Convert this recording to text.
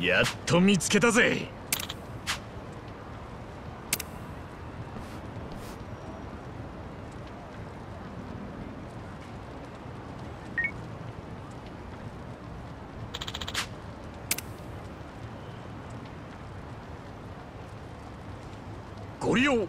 やっと見つけたぜ。ご利用。